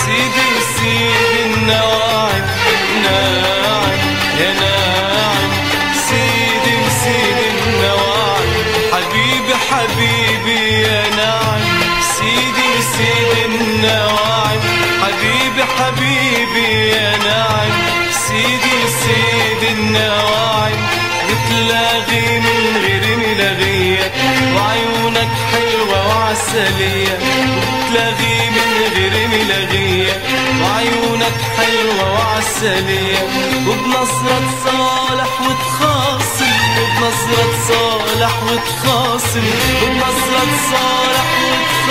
سيدي سيدي النواعم ناعم يا ناعم. سيدي سيدي النواعم حبيبي حبيبي يا ناعم. سيدي سيدي النواعم حبيبي حبيبي يا ناعم. سيدي سيدي النواعم بتلاغي من غير ملاغية وعيونك حلوة وعسلية. بتلاغي وعيونك حلوة وعسلية وبنصرة صالح وتخاصم وبنصرة صالح وتخاصم وبنصرة صالح وتخاصم.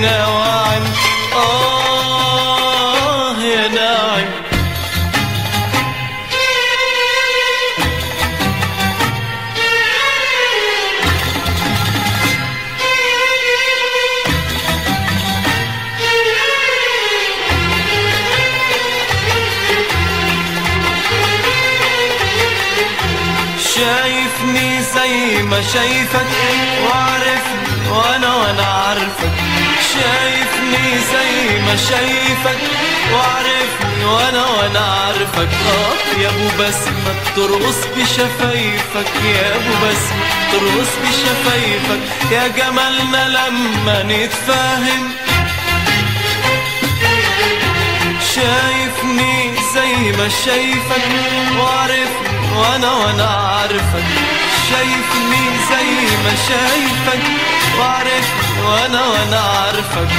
ناعم يا ما شايفك وعارفني وأنا وأنا عارفك. شايفني زي ما شايفك وعارفني وأنا وأنا عارفك. آه يا أبو بسمة ترقص بشفايفك. يا أبو بسمة ترقص بشفايفك. يا جمالنا لما نتفاهم. شايفني زي ما شايفك وعارفني وأنا وأنا عارفك. شايفني زي ما شايفك. وعارفني وأنا وأنا عارفك.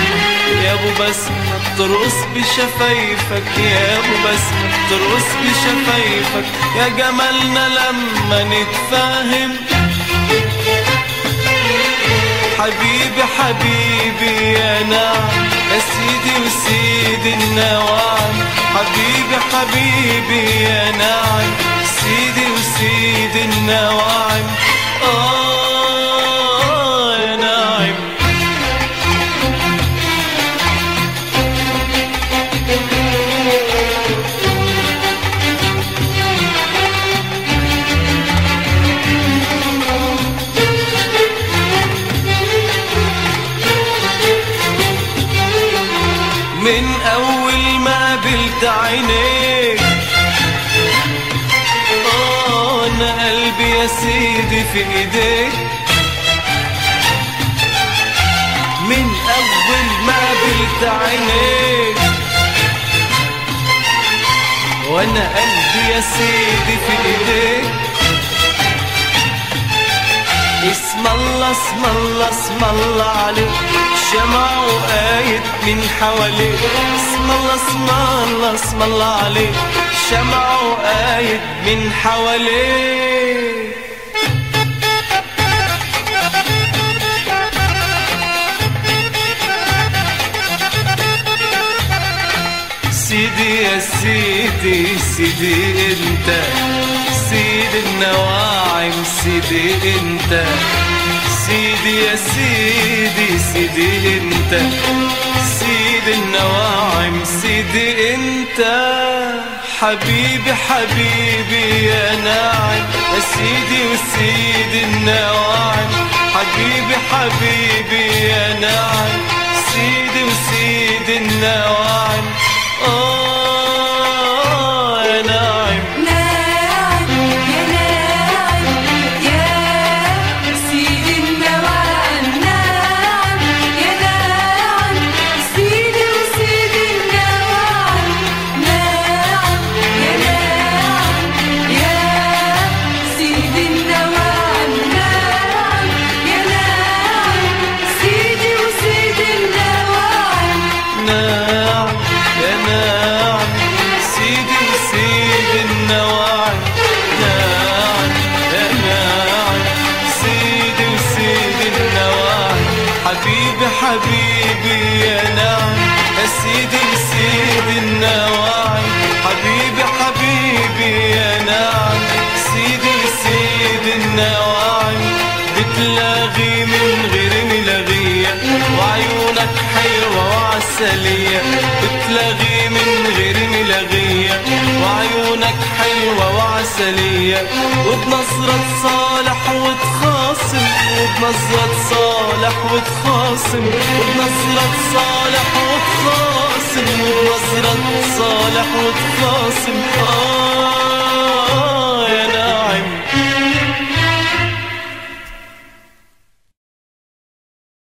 يا ابو بسمة ترقص بشفايفك. يا ابو بسمة ترقص بشفايفك. يا جمالنا لما نتفاهم. حبيبي حبيبي يا نعم يا سيدي وسيدي النواعم حبيبي حبيبي يا نعم سيدي وسيدي النواعم آه. يا سيدي في إيديك. من أول ما قابلت عينيك. وأنا قلبي يا سيدي في إيديك. اسم الله اسم الله اسم الله عليك. شمع وقايد من حواليك. الله اسم الله اسم الله عليك شمع وقايد من حواليك سيدي يا سيدي سيدي انت. سيد النواعم سيدي انت. سيدي يا سيدي سيدي انت. سيد النواعم سيدي انت. حبيبي حبيبي يا ناعم. يا سيدي وسيد النواعم. حبيبي حبيبي يا ناعم. سيدي وسيد النواعم. يا حلوة وعسلية بتلاغي من غير ملاغية وعيونك حلوة وعسلية. وبنظرة صالح وتخاصم. وبنظرة صالح وتخاصم. وبنظرة صالح وتخاصم. وبنظرة صالح وتخاصم.